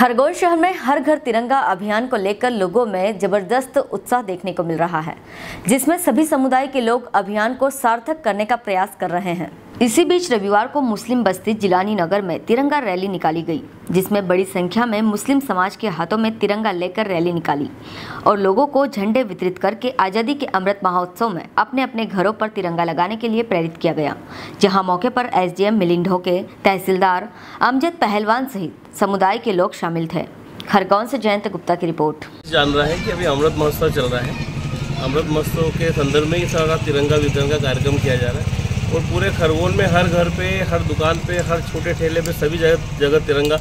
खरगोन शहर में हर घर तिरंगा अभियान को लेकर लोगों में ज़बरदस्त उत्साह देखने को मिल रहा है, जिसमें सभी समुदाय के लोग अभियान को सार्थक करने का प्रयास कर रहे हैं। इसी बीच रविवार को मुस्लिम बस्ती जिलानी नगर में तिरंगा रैली निकाली गई, जिसमें बड़ी संख्या में मुस्लिम समाज के हाथों में तिरंगा लेकर रैली निकाली और लोगों को झंडे वितरित करके आज़ादी के अमृत महोत्सव में अपने अपने घरों पर तिरंगा लगाने के लिए प्रेरित किया गया, जहाँ मौके पर एसडीएम मिलिंद ढोके, तहसीलदार अमजद पहलवान सहित समुदाय के लोग शामिल थे। खरगोन से जयंत गुप्ता की रिपोर्ट। जान रहा है कि अभी अमृत महोत्सव चल रहा है। अमृत महोत्सव के संदर्भ में ही सारा तिरंगा वितरण का कार्यक्रम किया जा रहा है। और पूरे खरगोन में, हर घर पे, हर दुकान पे, हर छोटे ठेले पे, सभी जगह जगह तिरंगा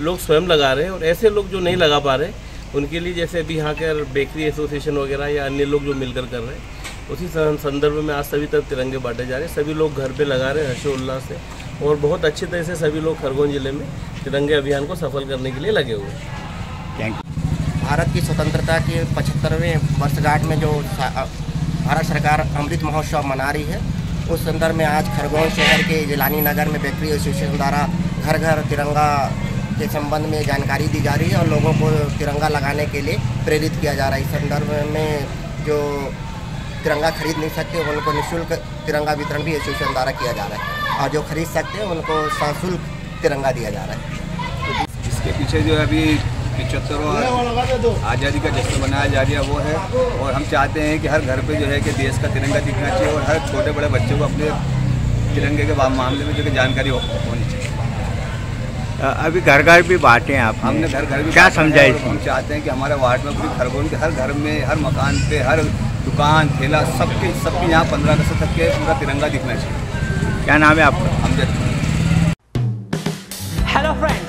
लोग स्वयं लगा रहे हैं और ऐसे लोग जो नहीं लगा पा रहे, उनके लिए जैसे अभी यहाँ के बेकरी एसोसिएशन वगैरह या अन्य लोग जो मिलकर कर रहे हैं, उसी संदर्भ में आज सभी तरफ़ तिरंगे बांटे जा रहे हैं। सभी लोग घर पे लगा रहे हैं हर्षोल्लास से और बहुत अच्छी तरह से सभी लोग खरगोन ज़िले में तिरंगे अभियान को सफल करने के लिए लगे हुए हैं। थैंक यू भारत की स्वतंत्रता के पचहत्तरवें वर्षगांठ में जो भारत सरकार अमृत महोत्सव मना रही है उस संदर्भ में आज खरगोन शहर के जिलानी नगर में बेकरी एसोसिएशन द्वारा घर घर तिरंगा के संबंध में जानकारी दी जा रही है और लोगों को तिरंगा लगाने के लिए प्रेरित किया जा रहा है। इस संदर्भ में जो तिरंगा खरीद नहीं सकते, उनको निःशुल्क तिरंगा वितरण भी एसोसिएशन द्वारा किया जा रहा है। और जो खरीद सकते हैं, उनको सशुल्क तिरंगा दिया जा रहा है। इसके पीछे जो अभी पिचहत्तरवा आज़ादी का जश्न मनाया जा रहा है वो है। और हम चाहते हैं कि हर घर पे जो है कि देश का तिरंगा दिखना चाहिए और हर छोटे बड़े बच्चों को अपने तिरंगे के मामले में जो कि जानकारी हो- होनी चाहिए। अभी घर घर भी बांटे हैं आप हमने घर घर भी क्या और हम चाहते हैं कि हमारे वार्ड में पूरी खरगोन के हर घर में हर मकान पे हर दुकान ठेला सबके सबके यहाँ पंद्रह अगस्त तक के पूरा तिरंगा दिखना चाहिए। क्या नाम है आपका? फ्रेंड्स